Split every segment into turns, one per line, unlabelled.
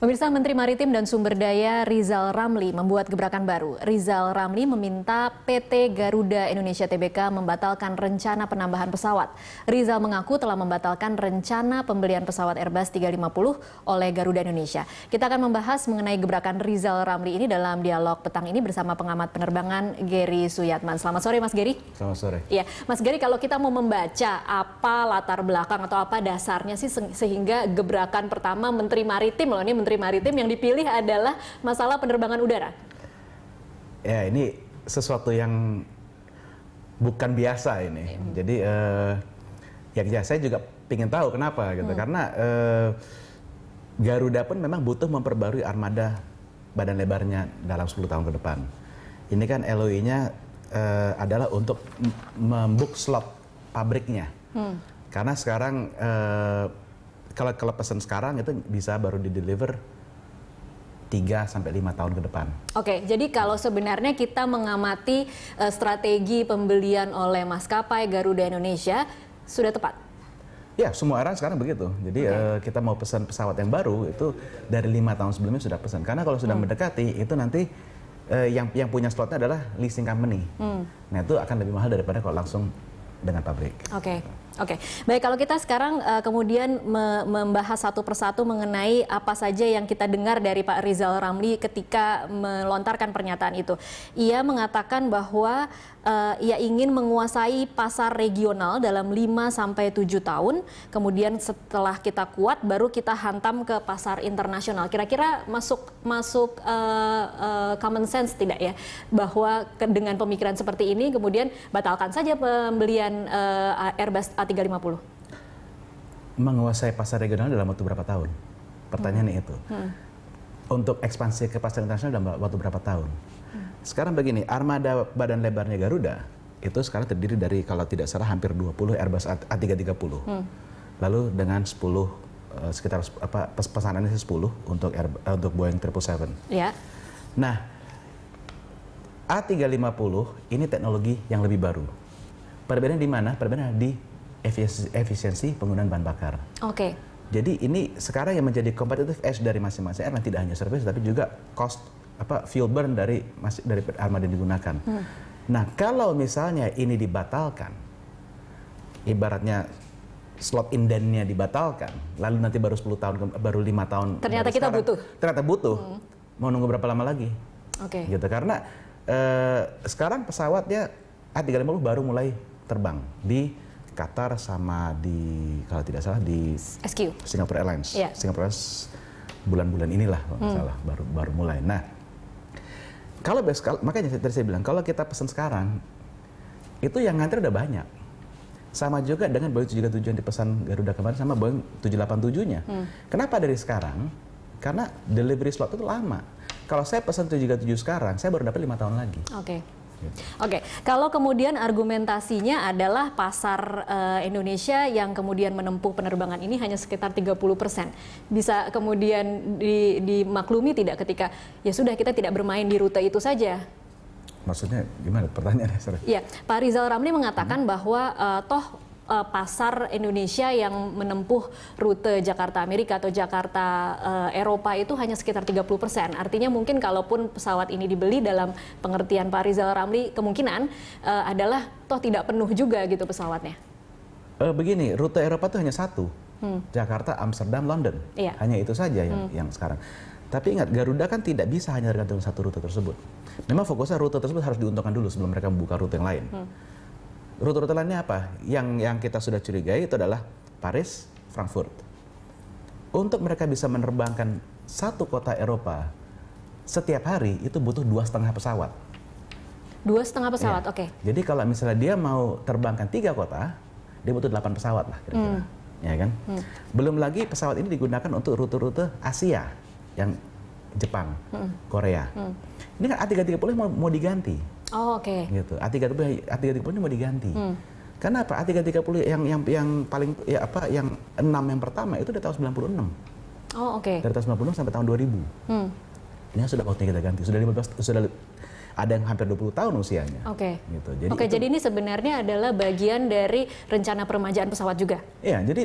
Pemirsa Menteri Maritim dan Sumber Daya Rizal Ramli membuat gebrakan baru. Rizal Ramli meminta PT Garuda Indonesia Tbk membatalkan rencana penambahan pesawat. Rizal mengaku telah membatalkan rencana pembelian pesawat Airbus 350 oleh Garuda Indonesia. Kita akan membahas mengenai gebrakan Rizal Ramli ini dalam dialog petang ini bersama pengamat penerbangan Gary Suyatman. Selamat sore Mas Gary.
Selamat sore.
Iya, Mas Gary kalau kita mau membaca apa latar belakang atau apa dasarnya sih sehingga gebrakan pertama Menteri Maritim loh ini Menteri Menteri Maritim yang dipilih adalah masalah penerbangan udara.
Ya, ini sesuatu yang bukan biasa ini. Hmm. Jadi uh, ya, ya saya juga ingin tahu kenapa gitu. Hmm. Karena uh, Garuda pun memang butuh memperbarui armada badan lebarnya dalam 10 tahun ke depan. Ini kan LOI-nya uh, eh, adalah untuk membook slot pabriknya. Hmm. Karena sekarang uh, kalau kalau pesan sekarang itu bisa baru di deliver 3 sampai 5 tahun ke depan.
Oke, jadi kalau sebenarnya kita mengamati uh, strategi pembelian oleh maskapai Garuda Indonesia sudah tepat.
Ya, semua orang sekarang begitu. Jadi okay. uh, eh, kita mau pesan pesawat yang baru itu dari lima tahun sebelumnya sudah pesan. Karena kalau sudah hmm. mendekati itu nanti uh, yang yang punya slotnya adalah leasing company. Hmm. Nah itu akan lebih mahal daripada kalau langsung dengan pabrik.
Oke. Okay. Oke, okay. baik kalau kita sekarang uh, kemudian me membahas satu persatu mengenai apa saja yang kita dengar dari Pak Rizal Ramli ketika melontarkan pernyataan itu. Ia mengatakan bahwa uh, ia ingin menguasai pasar regional dalam 5 sampai 7 tahun, kemudian setelah kita kuat baru kita hantam ke pasar internasional. Kira-kira masuk masuk uh, uh, common sense tidak ya bahwa dengan pemikiran seperti ini kemudian batalkan saja pembelian uh, Airbus A 350?
Menguasai pasar regional dalam waktu berapa tahun? Pertanyaannya hmm. itu. Hmm. Untuk ekspansi ke pasar internasional dalam waktu berapa tahun? Hmm. Sekarang begini, armada badan lebarnya Garuda itu sekarang terdiri dari kalau tidak salah hampir 20 Airbus A330. Hmm. Lalu dengan 10 uh, eh, sekitar apa pesanannya 10 untuk Air, uh, untuk Boeing 777. Ya. Nah, A350 ini teknologi yang lebih baru. Perbedaannya di mana? Perbedaannya di efisiensi penggunaan bahan bakar.
Oke. Okay.
Jadi ini sekarang yang menjadi kompetitif edge dari masing-masing airline tidak hanya service tapi juga cost apa fuel burn dari masih dari armada yang digunakan. Hmm. Nah kalau misalnya ini dibatalkan, ibaratnya slot indennya dibatalkan, lalu nanti baru 10 tahun baru lima tahun.
Ternyata kita sekarang, butuh.
Ternyata butuh. Hmm. Mau nunggu berapa lama lagi?
Oke.
Okay. Gitu karena eh, sekarang pesawatnya A350 baru mulai terbang di Qatar sama di kalau tidak salah di
SQ
Singapore Airlines. Yeah. Singapore Airlines bulan-bulan inilah kalau hmm. salah baru baru mulai. Nah, kalau besok makanya tadi saya bilang kalau kita pesan sekarang itu yang ngantri udah banyak. Sama juga dengan Boeing 737 yang dipesan Garuda kemarin sama Boeing 787-nya. Hmm. Kenapa dari sekarang? Karena delivery slot itu lama. Kalau saya pesan 737 sekarang, saya baru dapat lima tahun lagi.
Oke. Okay. Oke, okay. kalau kemudian argumentasinya adalah pasar uh, Indonesia yang kemudian menempuh penerbangan ini hanya sekitar 30 persen, bisa kemudian di, dimaklumi tidak ketika ya sudah kita tidak bermain di rute itu saja?
Maksudnya gimana pertanyaannya?
Iya, Pak Rizal Ramli mengatakan hmm. bahwa uh, toh uh, pasar Indonesia yang menempuh rute Jakarta Amerika atau Jakarta uh, Eropa itu hanya sekitar 30 persen. Artinya mungkin kalaupun pesawat ini dibeli dalam pengertian Pak Rizal Ramli kemungkinan uh, adalah toh tidak penuh juga gitu pesawatnya.
Uh, begini, rute Eropa itu hanya satu, hmm. Jakarta, Amsterdam, London. Iya. Hanya itu saja yang hmm. yang sekarang. Tapi ingat, Garuda kan tidak bisa hanya tergantung satu rute tersebut. Memang fokusnya rute tersebut harus diuntungkan dulu sebelum mereka membuka rute yang lain. Hmm. Rute-rute lainnya apa? Yang yang kita sudah curigai itu adalah Paris, Frankfurt. Untuk mereka bisa menerbangkan satu kota Eropa setiap hari itu butuh dua setengah pesawat.
Dua setengah pesawat, ya. oke. Okay.
Jadi kalau misalnya dia mau terbangkan tiga kota, dia butuh delapan pesawat lah kira-kira. Hmm. Ya kan? Hmm. Belum lagi pesawat ini digunakan untuk rute-rute Asia yang Jepang, hmm. Korea. Hmm. Ini kan A330 mau, mau diganti
Oh oke. Okay.
Gitu. A330 A330 ini mau diganti. Hmm. Karena apa? A330 yang yang yang paling ya apa yang 6 yang pertama itu dari tahun 96.
Oh oke. Okay.
Dari tahun 96 sampai tahun 2000. Hmm. Ini sudah waktunya kita ganti. Sudah 15 sudah ada yang hampir 20 tahun usianya.
Ke. Gitu. Jadi Oke, okay, jadi ini sebenarnya adalah bagian dari rencana peremajaan pesawat juga.
Iya, jadi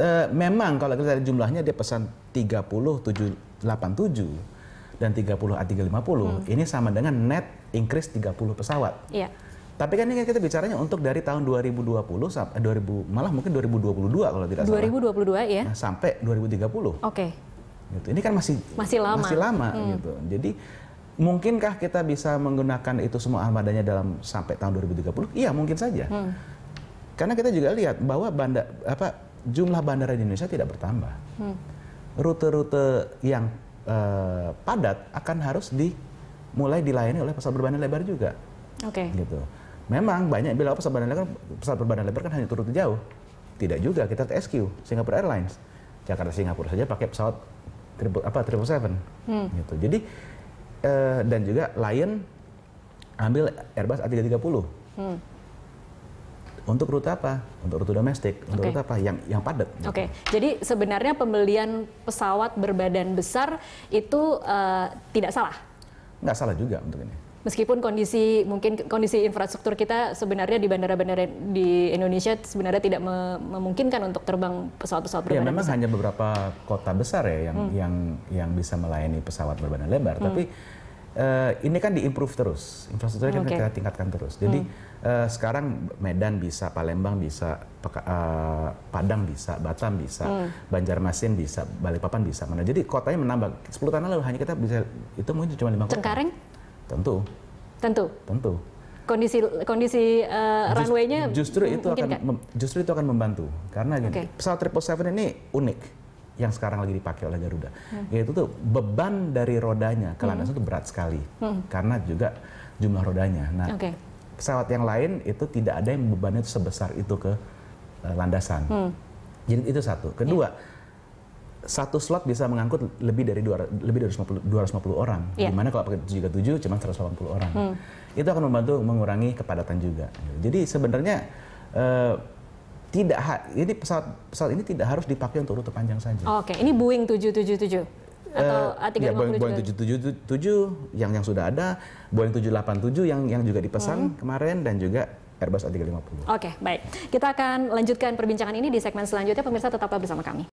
uh, memang kalau kita lihat jumlahnya dia pesan 30 7 A380 dan 30 A350 hmm. ini sama dengan net increase 30 pesawat.
Iya.
Tapi kan ini kita bicaranya untuk dari tahun 2020 sampai 2000 malah mungkin 2022 kalau tidak
2022, salah. 2022 ya.
Nah, sampai 2030. Oke.
Okay.
Gitu. Ini kan masih
masih lama.
Masih lama hmm. gitu. Jadi mungkinkah kita bisa menggunakan itu semua armadanya dalam sampai tahun 2030? Iya, mungkin saja. Hmm. Karena kita juga lihat bahwa banda apa jumlah bandara di Indonesia tidak bertambah. Hmm. Rute-rute yang uh, padat akan harus dimulai dilayani oleh pesawat berbadan lebar juga.
Oke. Okay.
Gitu. Memang banyak bilang pesawat berbadan lebar, pesawat berbadan lebar kan hanya turut jauh. Tidak juga kita SQ Singapore Airlines. Jakarta Singapura saja pakai pesawat triple apa triple seven hmm. gitu. Jadi uh, dan juga Lion ambil Airbus A330. Hmm. Untuk rute apa? Untuk rute domestik. Untuk okay. rute apa? Yang yang padat.
Oke. Okay. Jadi sebenarnya pembelian pesawat berbadan besar itu uh, tidak salah.
Nggak salah juga untuk ini
meskipun kondisi mungkin kondisi infrastruktur kita sebenarnya di bandara-bandara di Indonesia sebenarnya tidak memungkinkan untuk terbang pesawat-pesawat
ya, berbadan ya, memang besar. hanya beberapa kota besar ya yang hmm. yang yang bisa melayani pesawat berbadan lebar, hmm. tapi uh, ini kan diimprove terus, infrastrukturnya kan okay. kita tingkatkan terus. Jadi hmm. uh, sekarang Medan bisa, Palembang bisa, Peka, uh, Padang bisa, Batam bisa, hmm. Banjarmasin bisa, Balikpapan bisa. Mana jadi kotanya menambah. 10 tahun lalu hanya kita bisa itu mungkin cuma lima kota.
Cengkareng?
Tentu.
Tentu.
Tentu.
Kondisi kondisi uh, Just, runway-nya
justru itu akan justru itu akan membantu karena okay. pesawat triple seven ini unik yang sekarang lagi dipakai oleh Garuda. Hmm. Yaitu tuh beban dari rodanya ke landasan hmm. itu berat sekali hmm. karena juga jumlah rodanya. Nah, okay. pesawat yang lain itu tidak ada yang bebannya itu sebesar itu ke uh, landasan. Hmm. Jadi itu satu. Kedua, yeah satu slot bisa mengangkut lebih dari dua, lebih dari 250, 250 orang. Yeah. Di mana kalau pakai 737 cuma 180 orang. Hmm. Itu akan membantu mengurangi kepadatan juga. Jadi sebenarnya uh, tidak ini pesawat pesawat ini tidak harus dipakai untuk rute panjang saja.
Oh, Oke, okay. ini Boeing 777 atau uh, A350
ya, Boeing, Boeing 777 yang yang sudah ada, Boeing 787 yang yang juga dipesan hmm. kemarin dan juga Airbus A350.
Oke, okay, baik. Kita akan lanjutkan perbincangan ini di segmen selanjutnya. Pemirsa tetaplah bersama kami.